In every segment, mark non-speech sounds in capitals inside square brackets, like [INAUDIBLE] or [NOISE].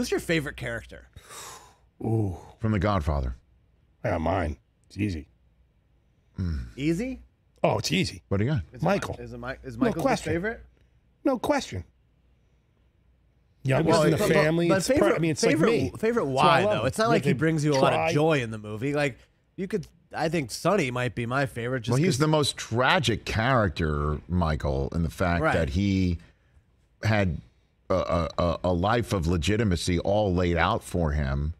Who's your favorite character? Ooh, From The Godfather. I got mine. It's easy. Mm. Easy. Oh, it's easy. What do you got? Is Michael. It, is it Mi- is No Michael your question. favorite? No question. Youngest Well, in the but- But- family. But, it's favorite, pro- I mean, it's favorite, like me. favorite why though? it. It's not They like he brings you a lot of joy in the movie. Like you could, I think Sonny might be my favorite. Just Well, he's the most tragic character, Michael, in the fact Right. that he had a, a, a- life of legitimacy all laid out for him,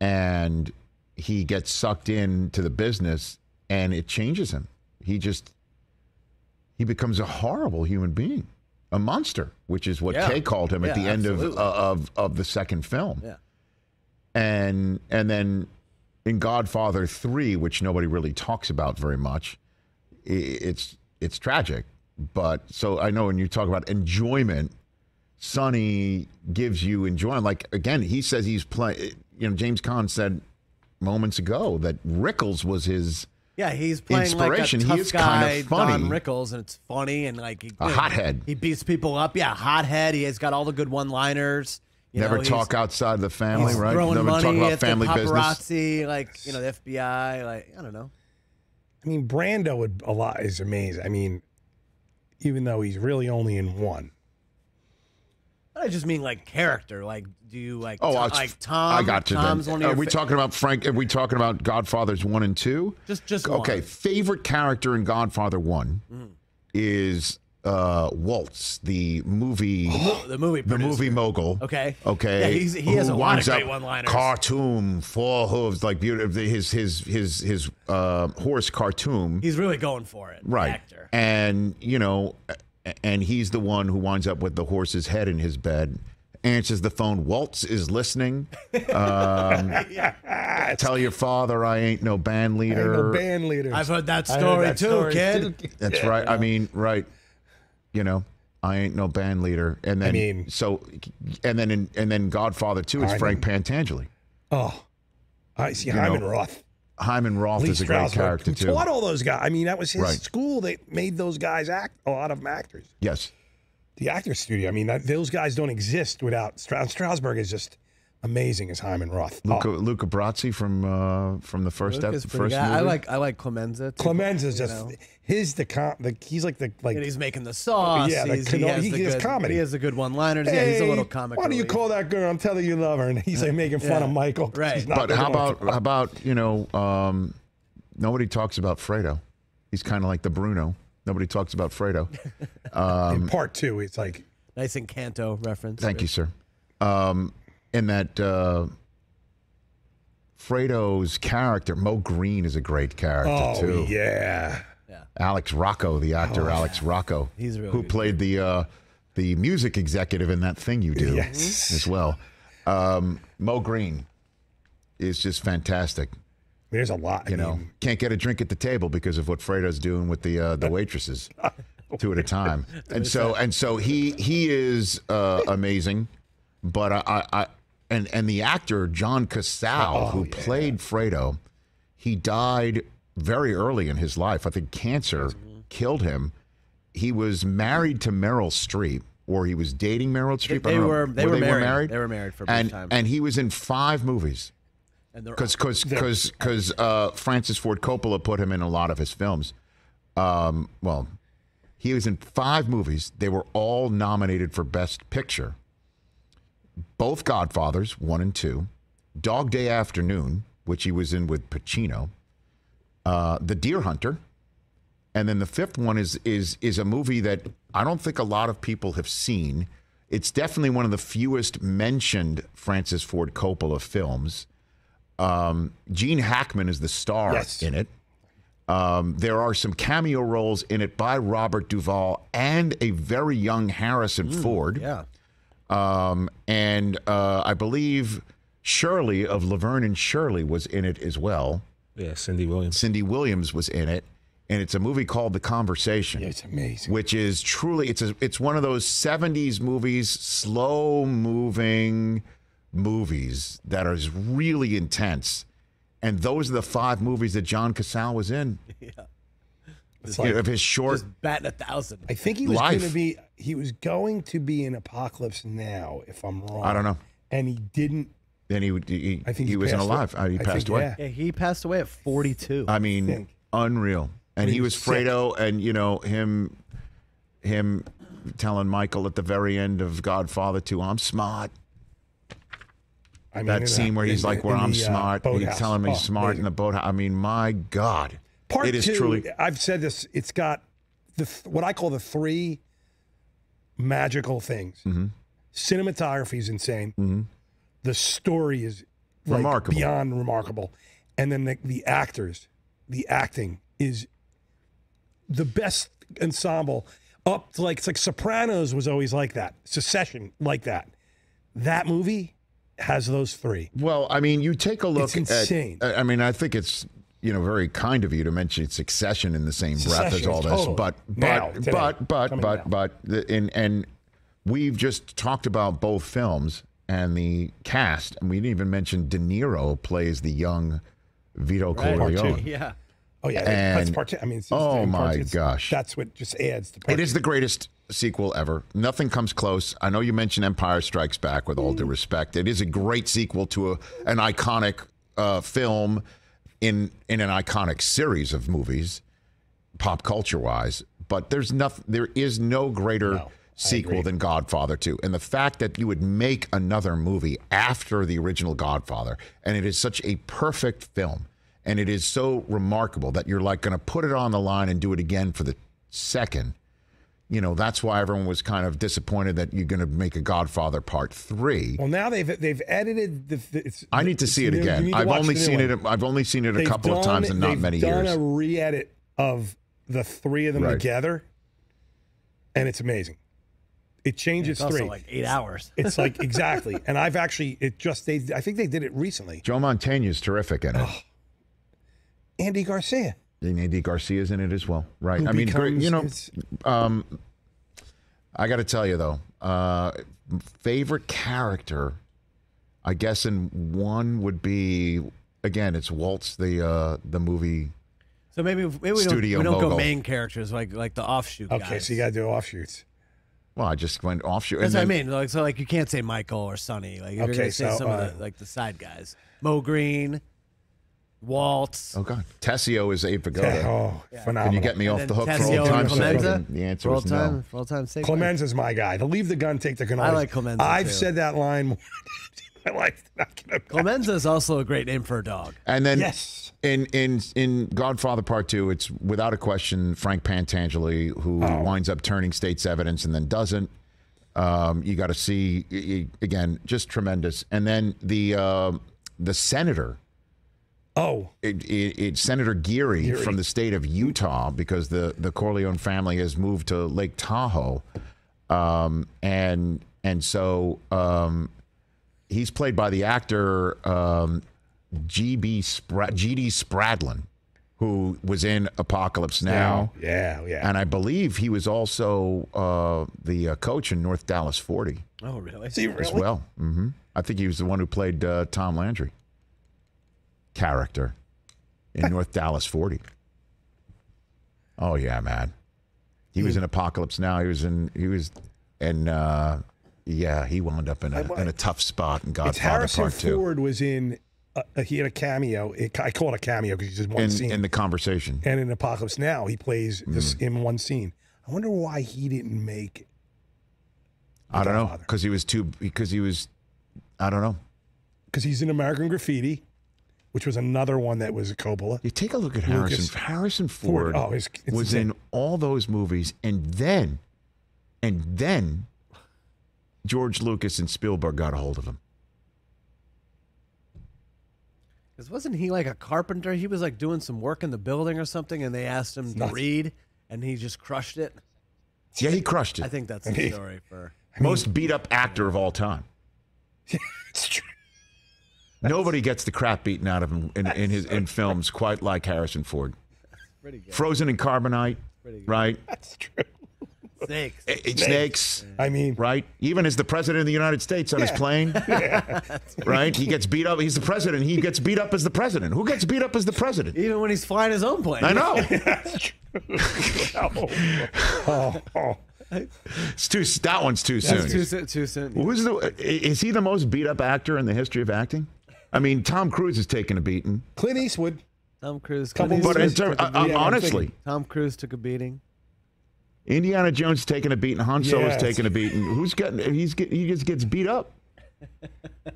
and he gets sucked into the business, and it changes him. He just he becomes a horrible human being, a monster, which is what Yeah. Kay called him at Yeah, the end of, uh, of of the second film yeah. and and then in Godfather three, which nobody really talks about very much, it's it's tragic. But so I know when you talk about enjoyment, Sonny gives you enjoyment. Like again, he says he's playing. You know, James Caan said moments ago that Rickles was his Yeah, he's playing Inspiration. like a tough is guy, kind of funny. Don Rickles, and it's funny and like he, A hothead. He beats people up. Yeah, hothead. He has got all the good one-liners. You never know, talk outside of the family, He's right? throwing Never money talk about at family the business. paparazzi, like you know the FBI. Like I don't know. I mean, Brando would a lot is amazing. I mean, even though he's really only in one. I just mean like character. Like, do you like? Oh, Tom, like Tom. I got you. Tom's then. one of Are we fa- talking about Frank? Are we talking about Godfathers one and two? Just, just okay. one. Favorite character in Godfather one Mm. is uh, Woltz, the movie, the movie. the movie mogul. Okay. Okay. Yeah, he's- he has a lot of great one-liners. Khartoum, four hooves, like beautiful. His his his his uh, horse Khartoum. He's really going for it. right. Actor. And you know, and he's the one who winds up with the horse's head in his bed. Answers the phone. Woltz is listening. [LAUGHS] Um, Tell your father I ain't no band Ain't leader. no band leader. I've heard that I heard story that too, story kid. [LAUGHS] too. That's right. I mean, right. You know, I ain't no band leader. And then mean- so and then in, and then Godfather 2 is I Frank Pentangeli. Oh, I see. You Hyman know, Roth. Hyman Roth Lee is a great character who too. taught all those guys. I mean, that was his Right. school that made those guys act. A lot of them actors. Yes. The actor studio. I mean, that, those guys don't exist without Strauss. Strasberg is just amazing as Hyman Roth. Luca Oh, Luca Brasi from uh, from the first Luke ep- is pretty first good. I like I like Clemenza. Too, Clemens is you just know. his the com. The, he's like the like. And he's making the sauce. Yeah, the he's, cano- he has he the has good comedy. He has the good one-liners. yeah, he's a little comic. Why do you call that girl? I'm telling you, you love her, and he's like making fun Yeah. of Michael. Right. But how about how about you know um, nobody talks about Fredo. He's kind of like the Bruno. Nobody talks about Fredo. in part two? It's like Nice Encanto reference. Thank you, sir. Um, in that uh, Fredo's character, Moe Greene, is a great character oh too. yeah. Alex Rocco, the actor Alex Rocco, He's really who good. played the uh, the music executive in that thing you do Yes. as well. Um, Moe Greene is just fantastic. There's a lot. You know, can't get a drink at the table because of what Fredo's doing with the uh, the waitresses, [LAUGHS] two at a time. [LAUGHS] And so and so he he is uh, amazing, but I, I, I and and the actor John Cazale who played Fredo, he died very early in his life. I think cancer killed him. He was married to Meryl Streep. Or he was dating Meryl Streep. I they don't know. were- they were married. married. They were married for a and, time. And he was in five movies because because because because uh, Francis Ford Coppola put him in a lot of his films. Um, well, he was in five movies. They were all nominated for Best Picture. Both Godfathers, one and two, Dog Day Afternoon, which he was in with Pacino, uh, The Deer Hunter, and then the fifth one is is is a movie that I don't think a lot of people have seen. It's definitely one of the fewest mentioned Francis Ford Coppola films. Um, Gene Hackman is the star Yes. in it. Um, there are some cameo roles in it by Robert Duvall and a very young Harrison Ford. yeah. Um, and uh, I believe Shirley of Laverne and Shirley was in it as well. Yeah, Cindy Williams. Cindy Williams was in it, and it's a movie called The Conversation Yeah, it's amazing. which is truly it's a, it's one of those 70s movies slow moving movies that are really intense and those are the five movies that John Cazale was in [LAUGHS] It's You like, of his short Just batting a thousand. I think he was life. going to be. He was going to be in Apocalypse Now, if I'm wrong. I don't know and he didn't. Then he, would- he, I think he he wasn't alive. away. Uh, He I passed think, away. yeah. Yeah, he passed away at 42. I mean, think. unreal. And He he was was sick. Fredo, and you know him, him telling Michael at the very end of Godfather 2, "I'm smart." I mean, That in scene where he's the- like, "Where in I'm the, uh, smart," and he's telling me Oh, he's smart in the boat. I mean, my God, Part it is two, truly. I've said this. It's got the what I call the three magical things. Mm-hmm. Cinematography is insane. The story is like, Remarkable. beyond remarkable, and then the, the actors, the acting is the best ensemble. Up to like it's like Sopranos was always like that. Succession like that. That movie has those three. Well, I mean, you take a look It's insane. at. I mean, I think it's you know very kind of you to mention Succession in the same breath as all this, totally. but Now, but today. but but but now. but and and we've just talked about both films and the cast, and we didn't even mention De Niro plays the young Vito Right. Corleone. Yeah. Oh yeah, that's part two. I mean, it's, oh my it's- gosh. that's what just adds to. Part It is the greatest sequel ever. Nothing comes close. I know you mentioned Empire Strikes Back with all due respect. It is a great sequel to a, an iconic uh, film in in an iconic series of movies, pop culture wise. But there's nothing. There is no greater No, sequel than Godfather 2. And the fact that you would make another movie after the original Godfather, and it is such a perfect film, and it is so remarkable that you're like going to put it on the line and do it again for the second. You know, that's why everyone was kind of disappointed that you're going to make a Godfather Part 3. Well, now they've they've edited the. the- It's, I need to see it new- again. I've only the new seen one. it I've only seen it a They've couple of times in not they've many done years. a re-edit of the three of them Right. together, and it's amazing. It changes It's also three. like eight hours. it's like [LAUGHS] exactly, and I've actually it just they I think they did it recently. Joe Mantegna's terrific in it. Andy Garcia. And Andy Garcia's in it as well, right? who I mean, becomes- you know, um, I got to tell you though, uh, favorite character, I guess in one would be again, it's Woltz the uh, the movie. So maybe, maybe we Studio don't, we don't go main characters like like the offshoot okay, guys. so you got to do offshoots. Well, I just went offshoot. That's and what I mean. Like, so like you can't say Michael or Sonny. Like you're Okay, gonna say so, some uh, of the like the side guys. Moe Greene, Woltz. Oh God, Tessio is Abe Vigoda. Oh, phenomenal. Can you get me And off the hook for Tessio all time? Clemenza? The answer for all is no. time, for all time sake. Clemenza's my guy. To leave the gun, take the cannoli. I like Clemenza, I've too. said that line more. [LAUGHS] I like. Clemenza is also a great name for a dog. And then Yes. in in in Godfather Part Two, it's without a question Frank Pentangeli who Oh. winds up turning state's evidence and then doesn't. Um, you got to see y- y- again, just tremendous. And then the uh, the senator, Oh, it, it, it's Senator Geary, Geary. from the state of Utah, because the the Corleone family has moved to Lake Tahoe, um, and and so um, he's played by the actor um, GB Spra- GD Spradlin, who was in Apocalypse Now, yeah, yeah. and I believe he was also uh, the uh, coach in North Dallas 40 Oh, really? See, as really? well. hmm I think he was the one who played uh, Tom Landry character in North Dallas 40. Oh yeah, man. He was in Apocalypse Now. He was in. He was, and uh, yeah, he wound up in a in a tough spot in It's Godfather Harrison Part Two. Ford was in. Uh, he had a cameo. It, I call it a cameo because he's just one In, scene. in the conversation, and in Apocalypse Now, he plays this Mm. in one scene. I wonder why he didn't make. I don't know because he was too because he was, I don't know. Because he's in American Graffiti, which was another one that was a Coppola. You take a look at Lucas Harrison. Harrison Ford. Ford, Oh, it's- it's was insane. in all those movies, and then, and then, George Lucas and Spielberg got a hold of him. Because wasn't he like a carpenter? He was like doing some work in the building or something, and they asked him to nuts. read, and he just crushed it. Yeah, he crushed it. I think that's [LAUGHS] the story for. Most beat up actor of all time. [LAUGHS] It's true. Nobody gets the crap beaten out of him in, in his in films quite like Harrison Ford. Pretty good. Frozen in Carbonite, right? [LAUGHS] That's true. Snakes. Eh, eh, Snakes, I mean, right? Even as the president of the United States on his plane, [LAUGHS] right? He gets beat up. He's the president. He gets beat up as the president. Who gets beat up as the president? Even when he's flying his own plane. I know. [LAUGHS] oh. It's too. That one's too soon. Too soon. Too soon. Who's the? Is he the most beat up actor in the history of acting? I mean, Tom Cruise has taken a beating, Clint Eastwood. Tom Cruise. Couple Clint but in terms, took uh, honestly. Tom Cruise took a beating. Indiana Jones taking a beating. Han Solo's Yes. taking a beating. Who's getting? He's get, he just gets beat up. [LAUGHS]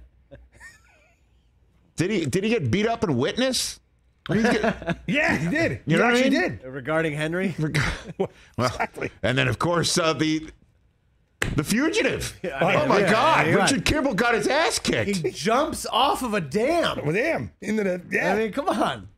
Did he? Did he get beat up in Witness? Get- [LAUGHS] Yeah, he did. You he know what I mean? did. Regarding Henry, [LAUGHS] well, Exactly. and then of course uh, the the fugitive. I oh my yeah, God! yeah, Richard Kimball got his ass kicked. he jumps off of a dam. With him into the yeah. I mean, come on.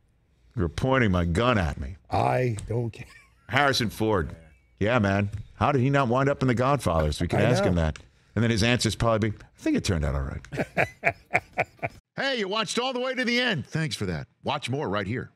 You're pointing my gun at me. I don't care. Harrison Ford. Yeah, man. How did he not wind up in The Godfathers? We can ask know. him that. And then his answer's probably be, I think it turned out all right. [LAUGHS] hey, you watched all the way to the end. Thanks for that. Watch more right here.